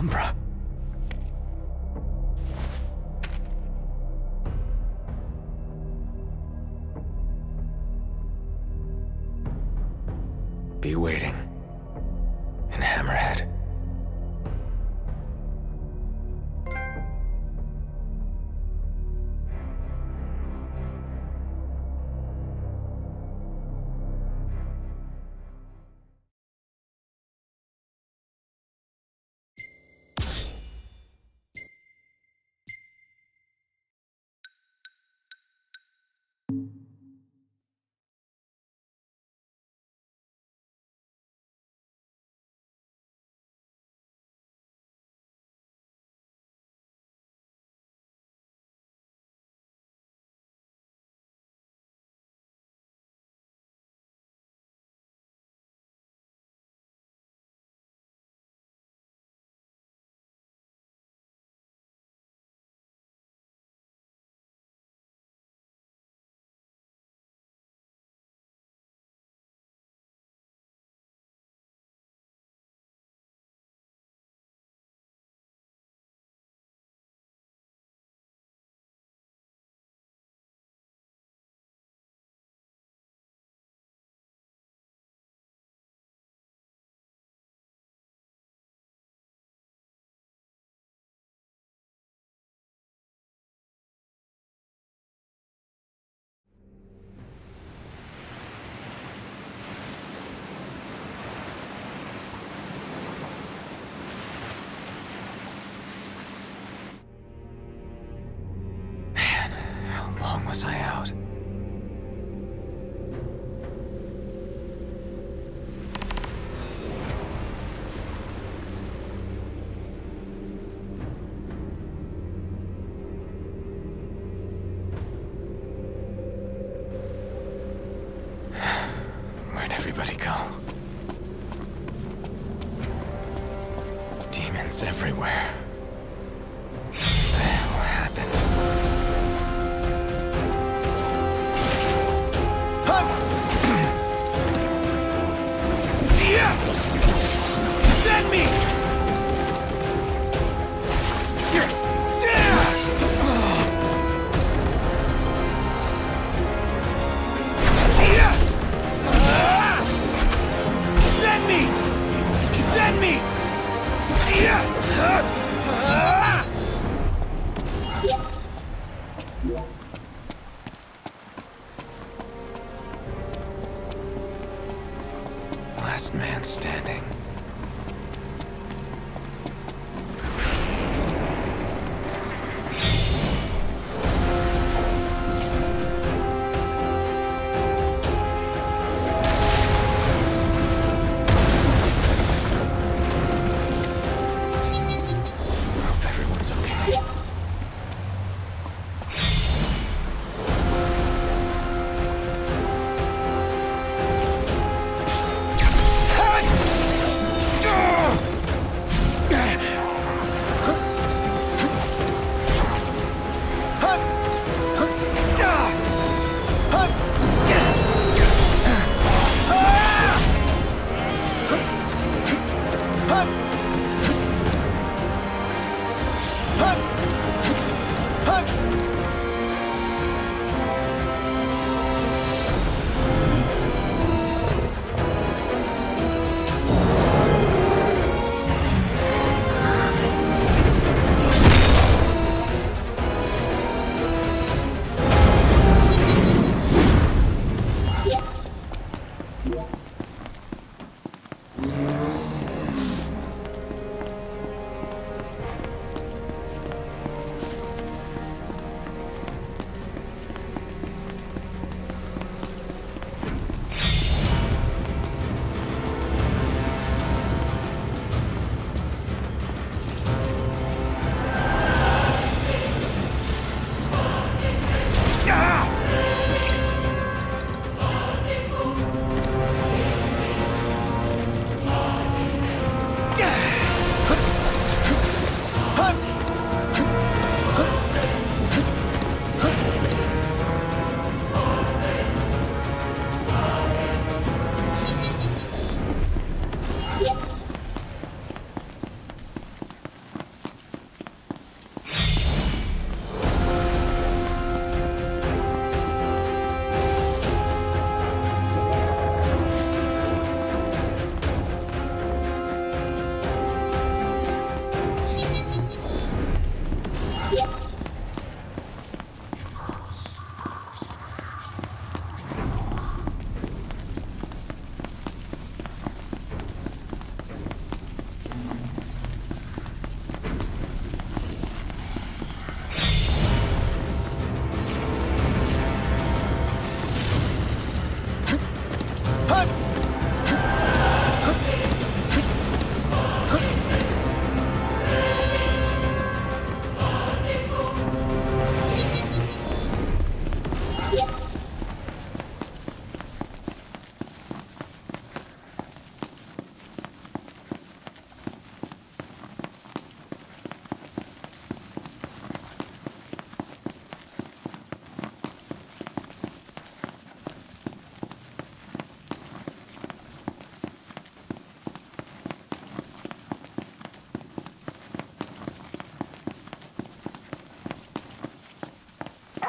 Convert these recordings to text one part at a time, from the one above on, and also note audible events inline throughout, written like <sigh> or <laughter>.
Umbra.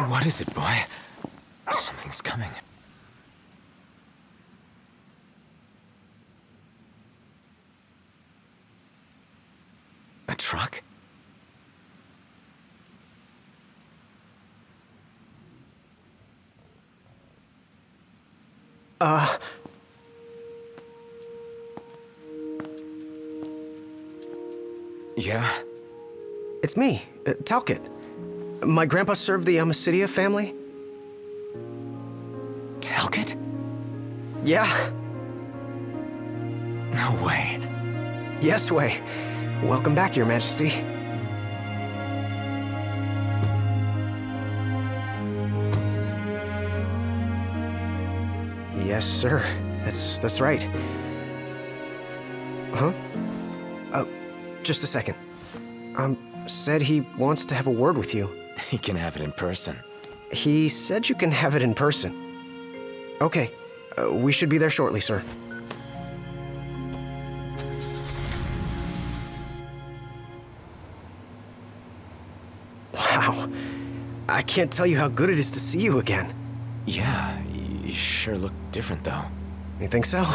What is it, boy? Something's coming. A truck? Uh. Yeah? It's me, uh, Talcott. My grandpa served the Amicitia family. Talcott? Yeah. No way. Yes, way. Welcome back, Your Majesty. Yes, sir. That's that's right. Huh? Uh, just a second. Um, said he wants to have a word with you. <laughs> He can have it in person. He said you can have it in person. Okay, uh, we should be there shortly, sir. Wow. I can't tell you how good it is to see you again. Yeah, you sure look different, though. You think so?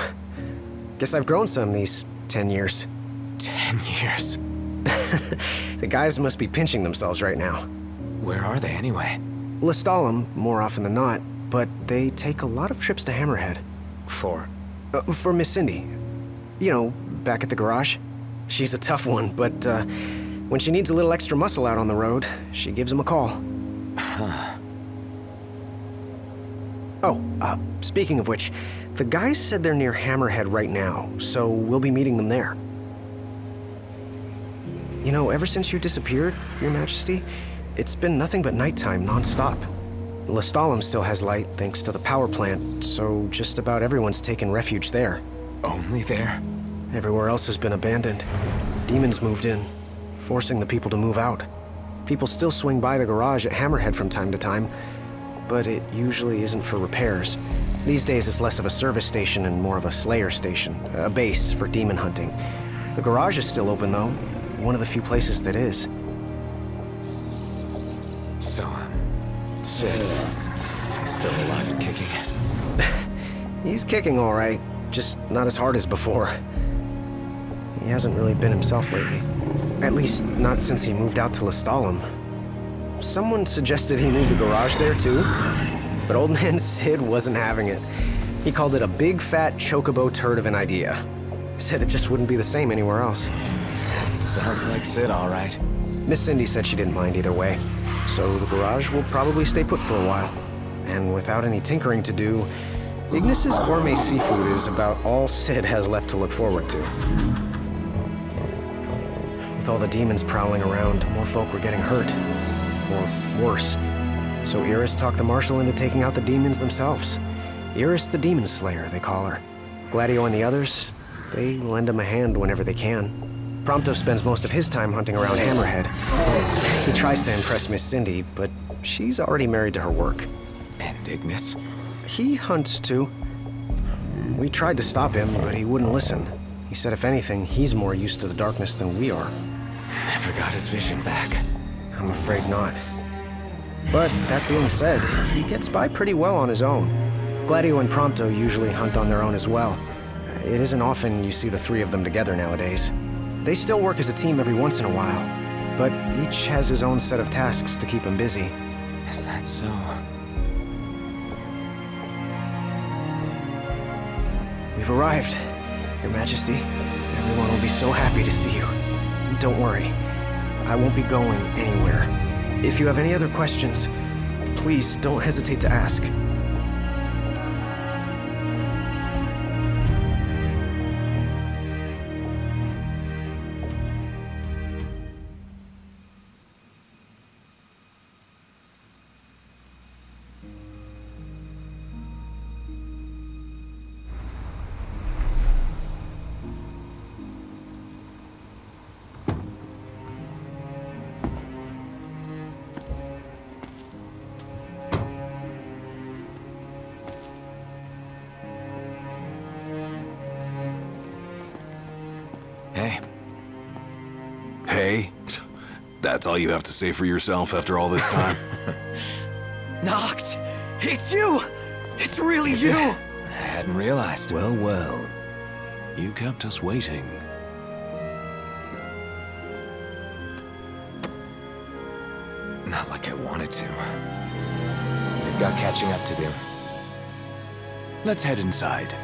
Guess I've grown some these 10 years. Ten years. <laughs> The guys must be pinching themselves right now. Where are they, anyway? Lestallum, more often than not, but they take a lot of trips to Hammerhead. For... Uh, for Miss Cindy. You know, back at the garage. She's a tough one, but uh, when she needs a little extra muscle out on the road, she gives him a call. <sighs> Oh, uh, speaking of which, the guys said they're near Hammerhead right now, so we'll be meeting them there. You know, ever since you disappeared, Your Majesty, it's been nothing but nighttime nonstop. Lestallum still has light thanks to the power plant, so just about everyone's taken refuge there. Only there? Everywhere else has been abandoned. Demons moved in, forcing the people to move out. People still swing by the garage at Hammerhead from time to time, but it usually isn't for repairs. These days it's less of a service station and more of a slayer station, a base for demon hunting. The garage is still open though, one of the few places that is. So, um... Cid... Is he still alive and kicking? <laughs> He's kicking all right, just not as hard as before. He hasn't really been himself lately. At least, not since he moved out to Lestallum. Someone suggested he move the garage there too, but old <laughs> man Cid wasn't having it. He called it a big fat chocobo turd of an idea. Said it just wouldn't be the same anywhere else. Sounds like Cid, all right. Miss Cindy said she didn't mind either way, so the garage will probably stay put for a while. And without any tinkering to do, Ignis's gourmet seafood is about all Cid has left to look forward to. With all the demons prowling around, more folk were getting hurt. Or worse. So Iris talked the Marshal into taking out the demons themselves. Iris the Demon Slayer, they call her. Gladio and the others, they lend him a hand whenever they can. Prompto spends most of his time hunting around Hammerhead. He tries to impress Miss Cindy, but she's already married to her work. And Ignis? He hunts too. We tried to stop him, but he wouldn't listen. He said if anything, he's more used to the darkness than we are. Never got his vision back. I'm afraid not. But that being said, he gets by pretty well on his own. Gladio and Prompto usually hunt on their own as well. It isn't often you see the three of them together nowadays. They still work as a team every once in a while, but each has his own set of tasks to keep him busy. Is that so? We've arrived, Your Majesty. Everyone will be so happy to see you. Don't worry, I won't be going anywhere. If you have any other questions, please don't hesitate to ask. That's all you have to say for yourself after all this time? <laughs> Noct! It's you! It's really you! I hadn't realized. Well, well. You kept us waiting. Not like I wanted to. We've got catching up to do. Let's head inside.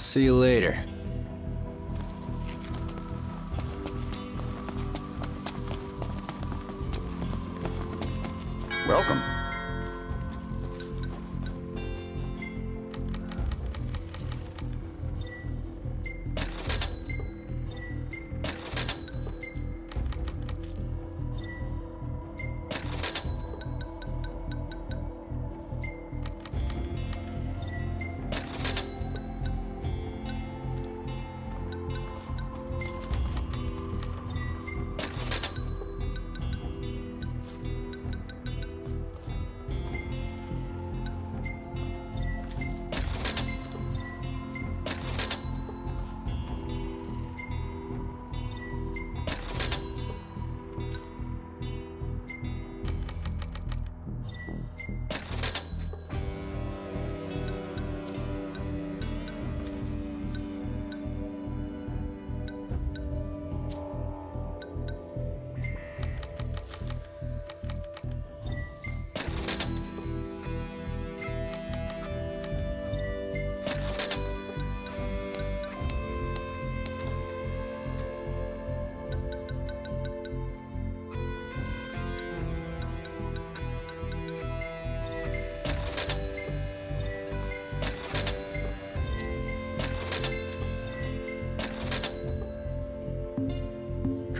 See you later. Welcome.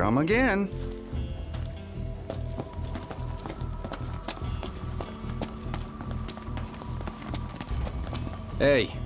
Come again. Hey.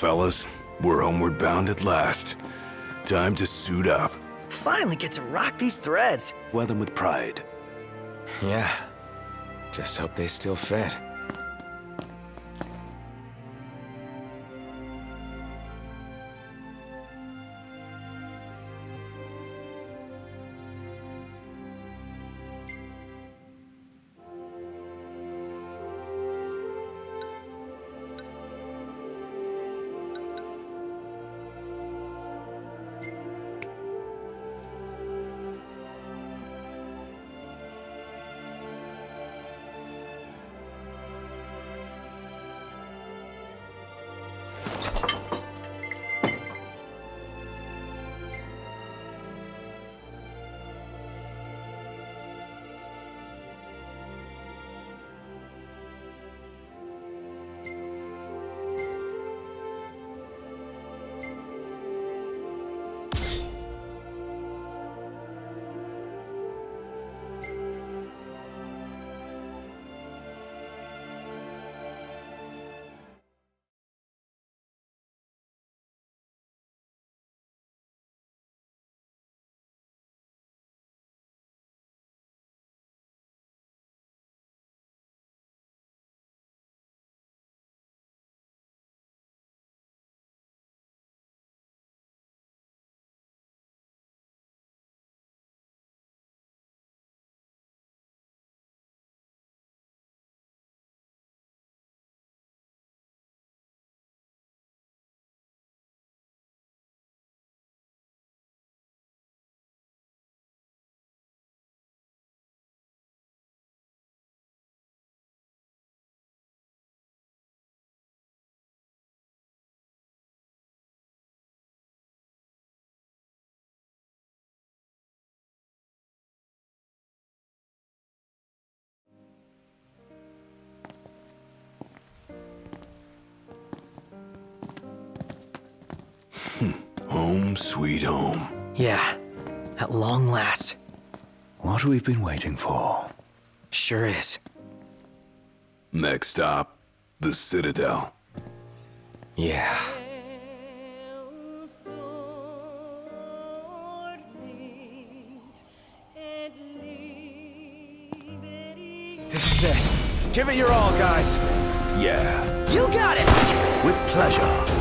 Fellas, we're homeward bound at last. Time to suit up. Finally get to rock these threads. Wear them with pride. Yeah. Just hope they still fit. Home sweet home. Yeah, at long last. What we've been waiting for. Sure is. Next stop, the Citadel. Yeah. This is it. Give it your all, guys. Yeah. You got it! With pleasure.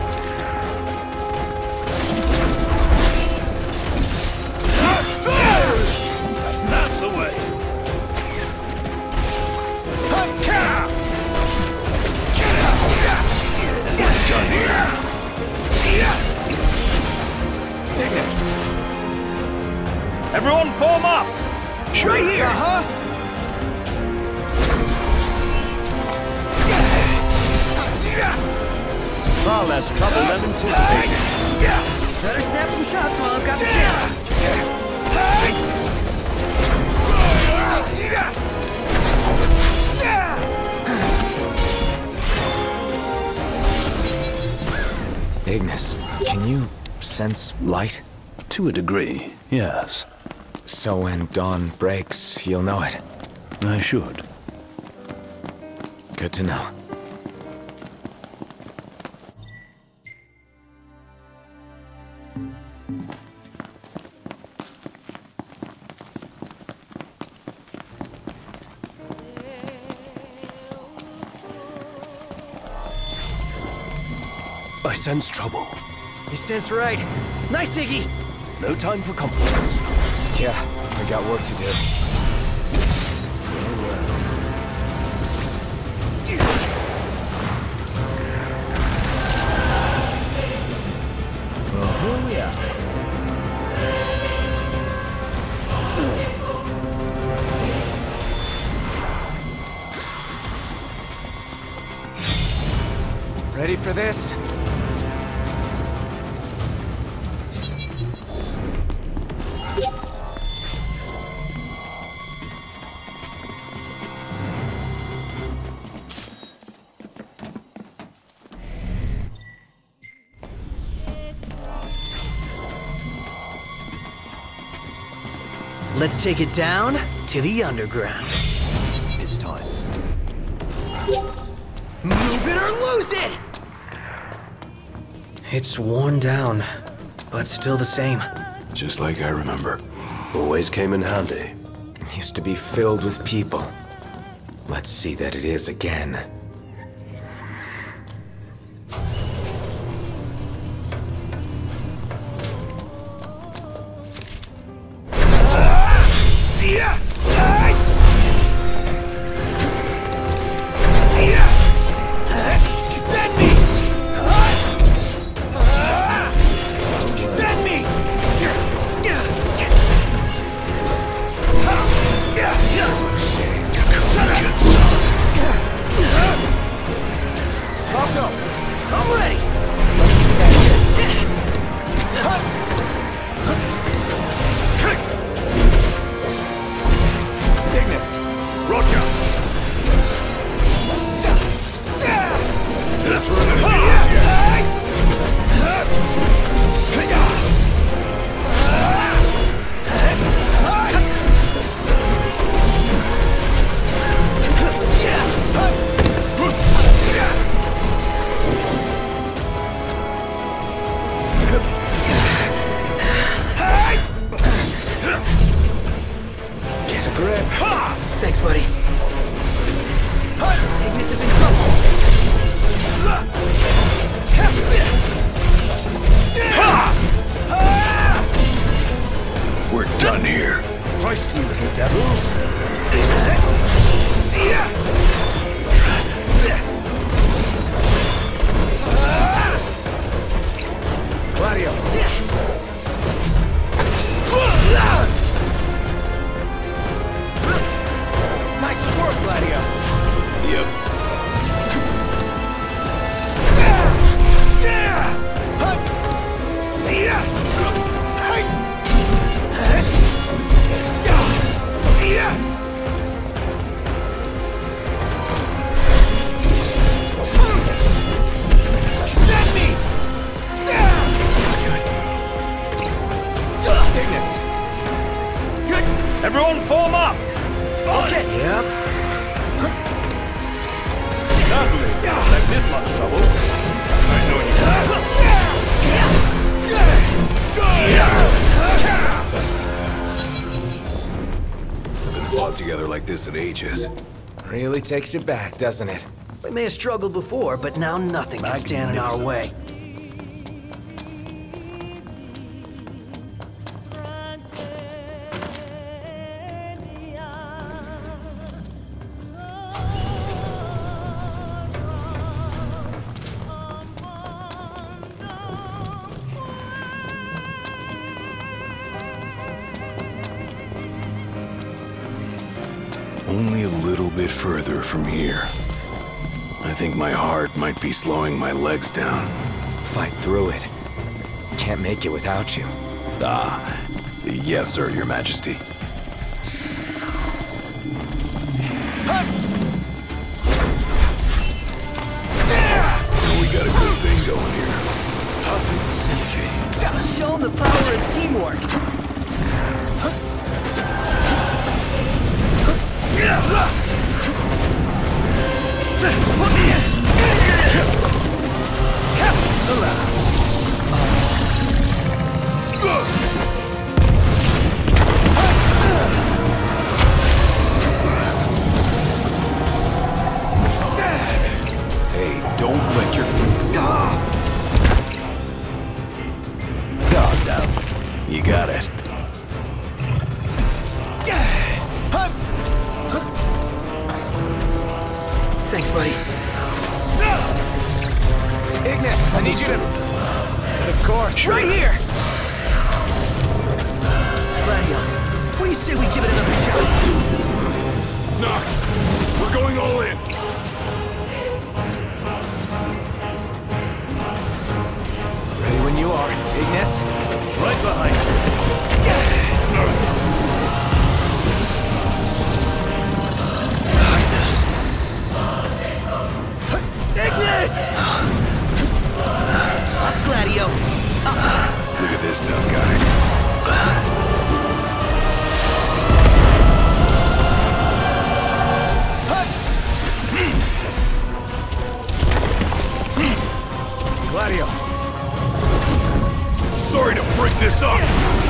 Sense light? To a degree, yes. So when dawn breaks, you'll know it. I should. Good to know. I sense trouble. You sense right. Nice, Iggy. No time for compliments. Yeah, I got work to do. Ready for this? Let's take it down to the underground. It's time. Move it or lose it! It's worn down, but still the same. Just like I remember. Always came in handy. Used to be filled with people. Let's see that it is again. Really takes you back, doesn't it? We may have struggled before, but now nothing can stand in our way. From here. I think my heart might be slowing my legs down. Fight through it. Can't make it without you. Ah, yes, sir, your majesty. Right here! Gladio, what do you say we give it another shot? Noct! We're going all in! Ready when you are, Ignis. Right behind you. Highness. Ignis! Up, Gladio. Look at this tough guy. Gladio. Sorry to break this up.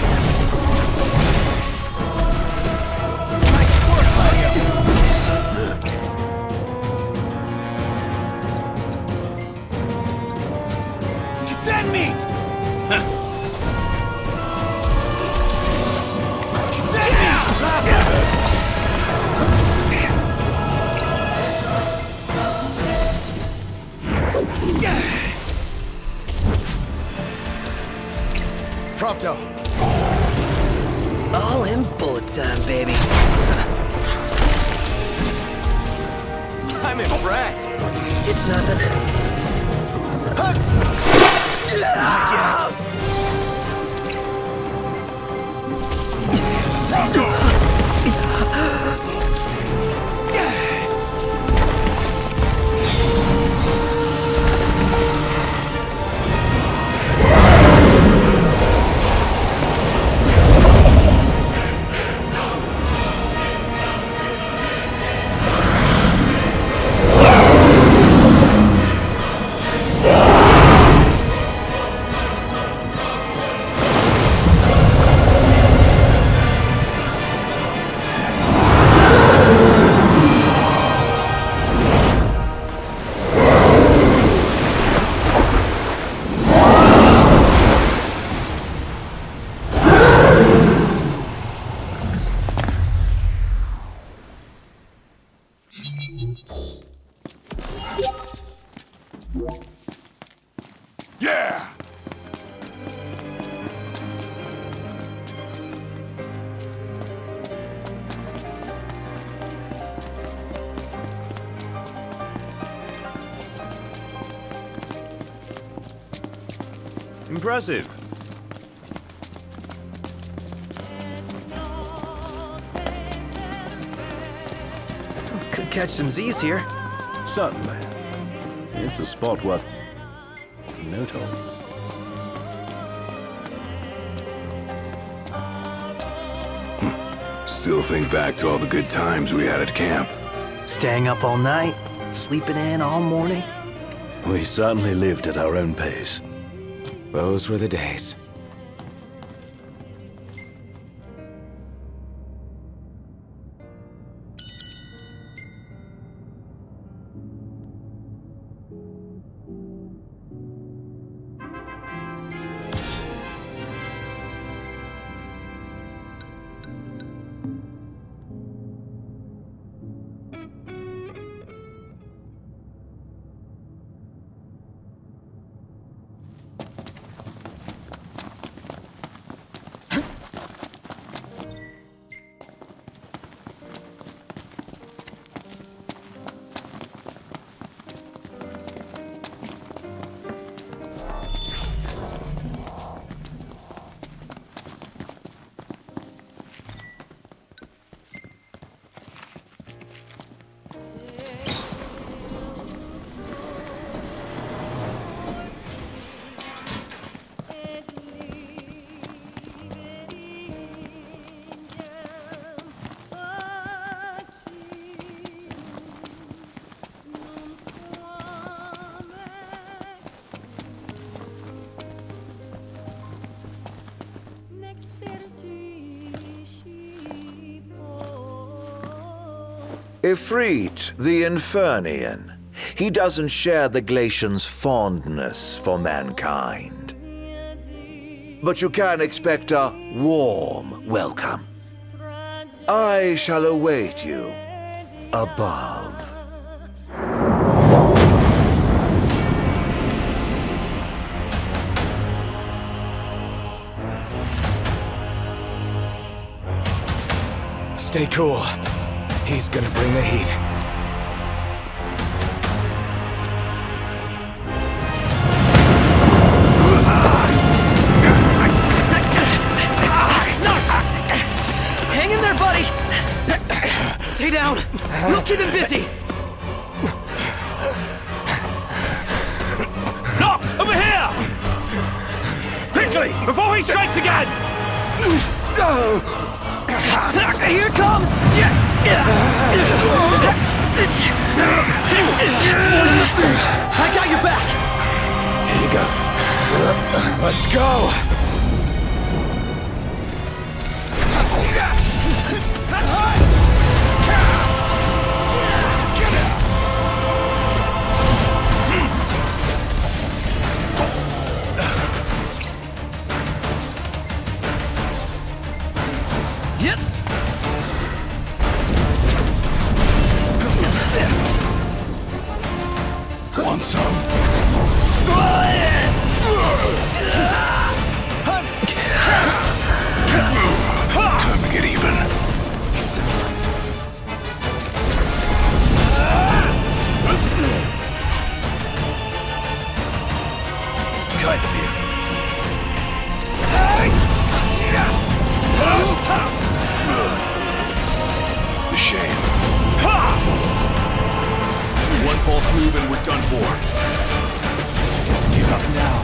Impressive. Could catch some Z's here. Certainly. It's a spot worth note of. Hmm. Still think back to all the good times we had at camp. Staying up all night, sleeping in all morning. We certainly lived at our own pace. Those were the days. Ifrit, the Infernian. He doesn't share the Glacian's fondness for mankind. But you can expect a warm welcome. I shall await you above. Stay cool. He's gonna bring the heat. Hang in there, buddy! Stay down! We'll keep him busy! Noct! Over here! Quickly! Before he strikes again! Here it comes! I got your back! Here you go. Let's go! Of you. A shame. One false move and we're done for. Just give up now.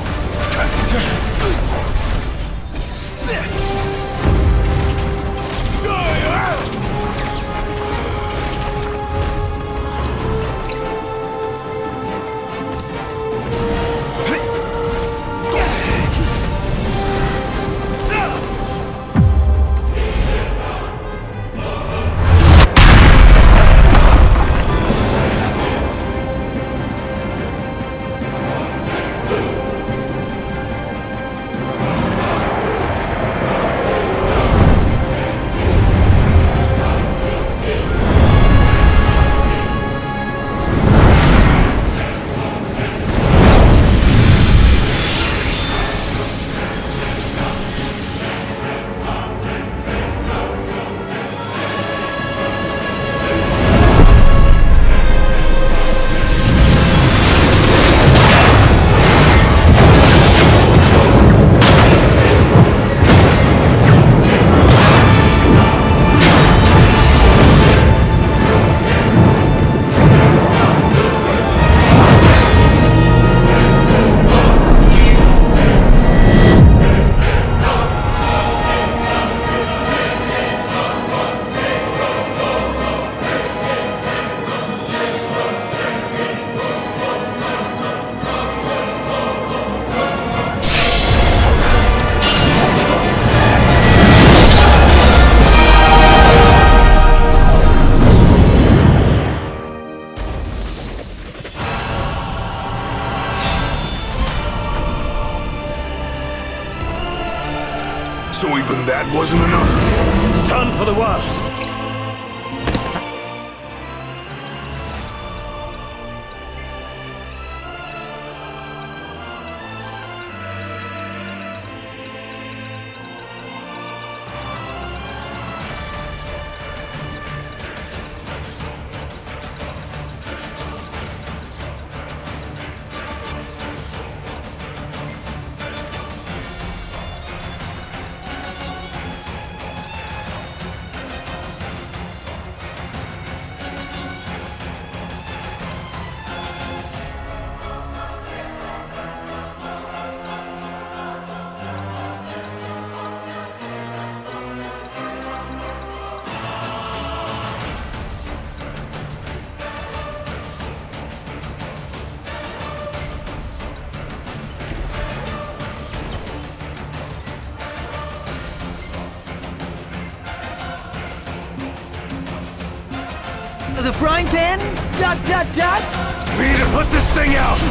We need to put this thing out!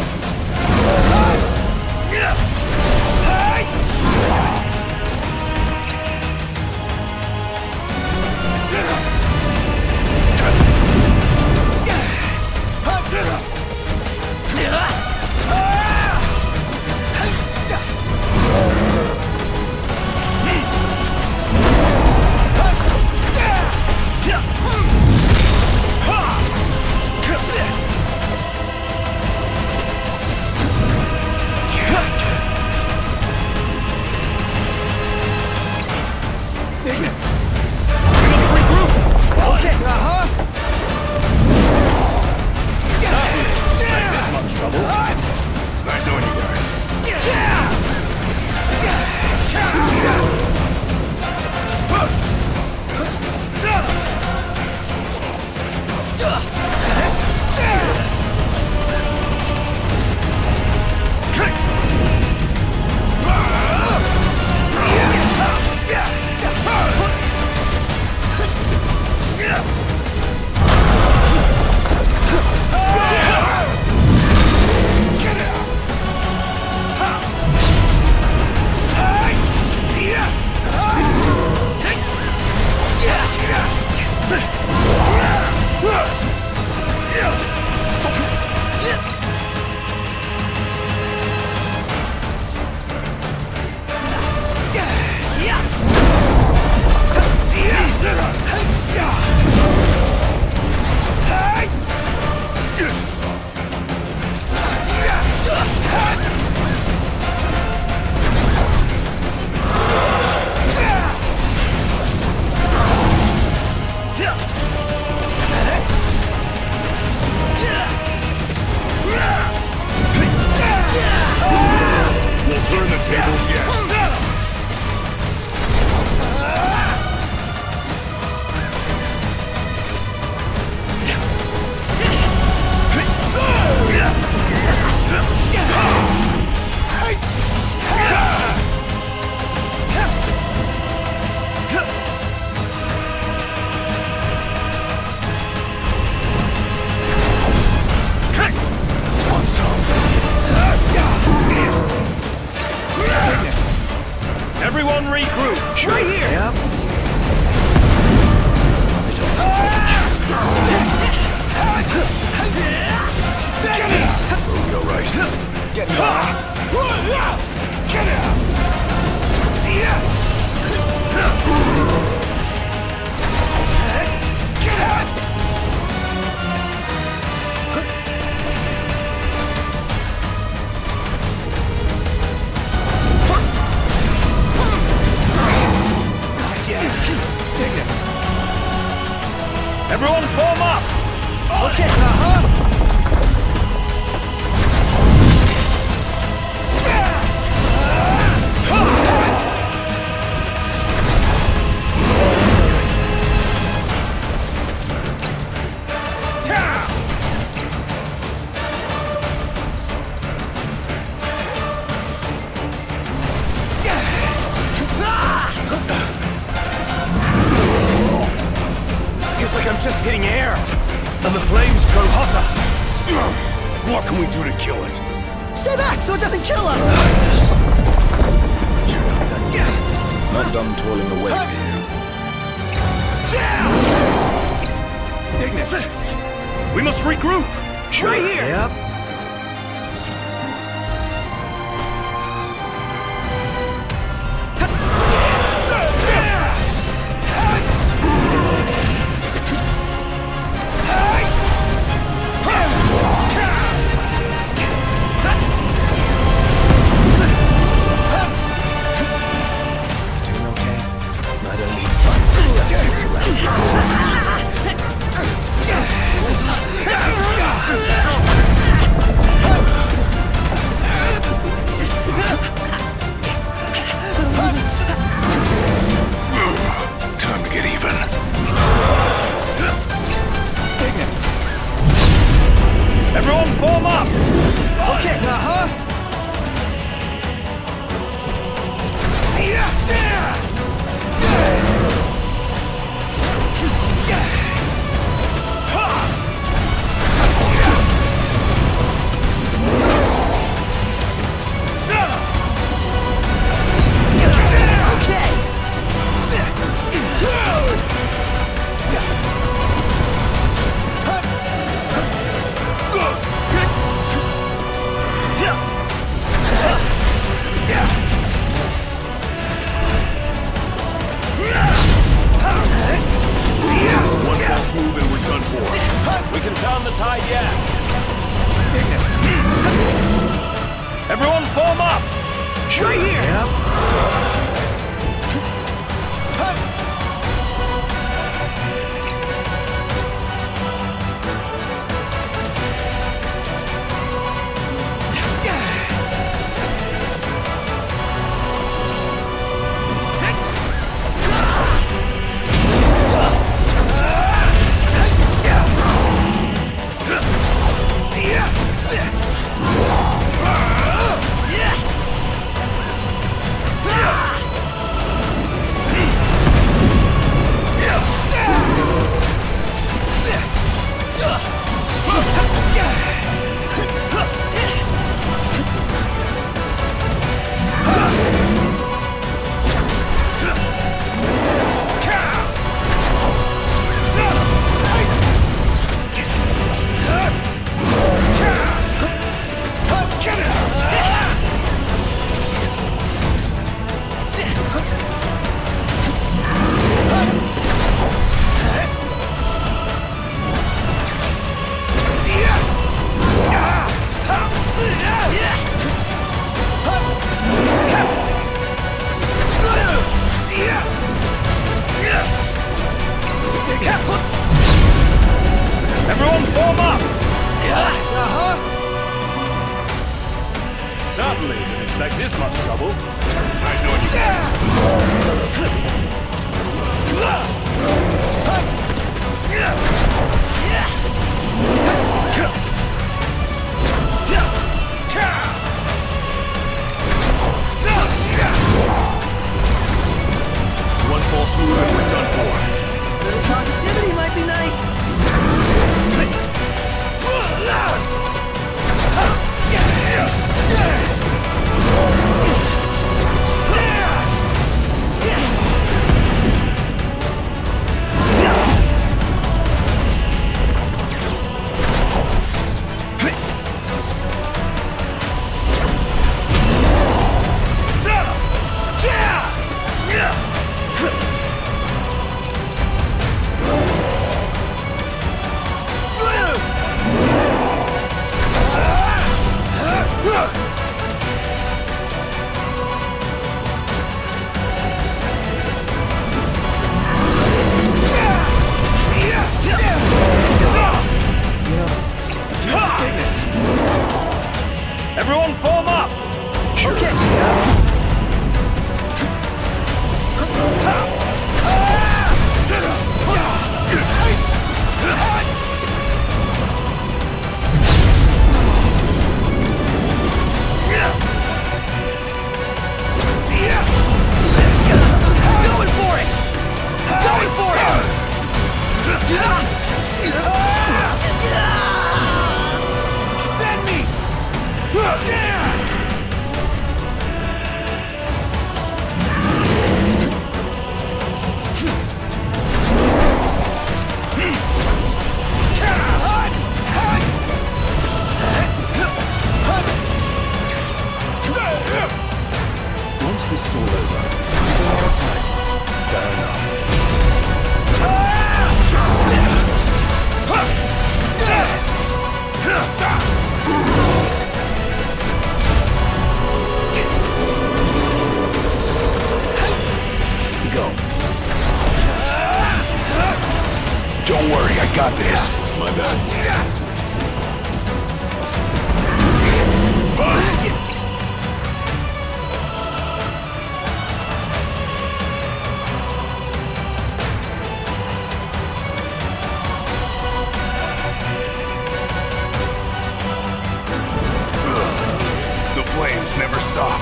stop.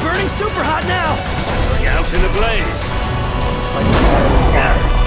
Burning super hot now. Bring out in a blaze. Fight fire.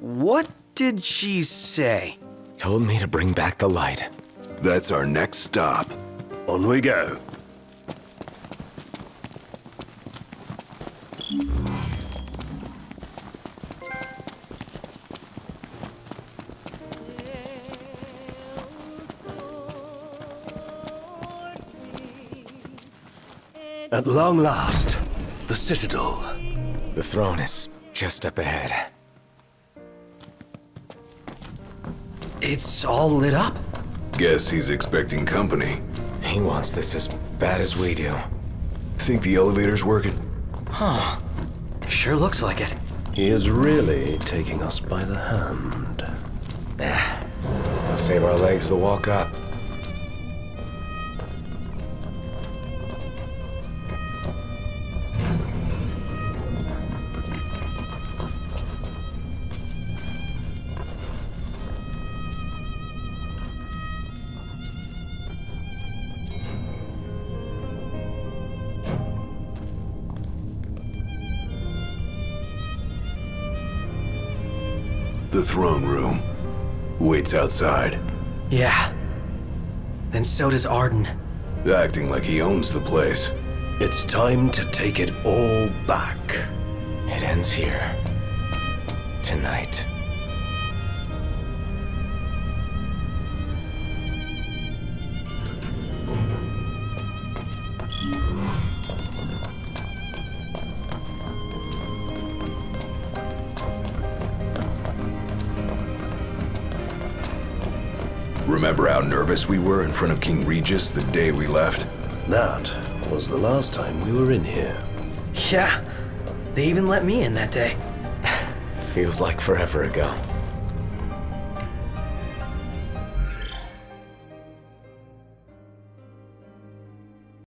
What did she say? Told me to bring back the light. That's our next stop. On we go. At long last, the Citadel. The throne is just up ahead. It's all lit up? Guess he's expecting company. He wants this as bad as we do. Think the elevator's working? Huh. Sure looks like it. He is really taking us by the hand. Eh. Nah. I'll save our legs to walk up. Waits outside, Yeah. Then so does Ardyn. acting like he owns the place. It's time to take it all back. It ends here. Tonight. Nervous we were in front of King Regis the day we left? That was the last time we were in here. Yeah. They even let me in that day. <sighs> Feels like forever ago.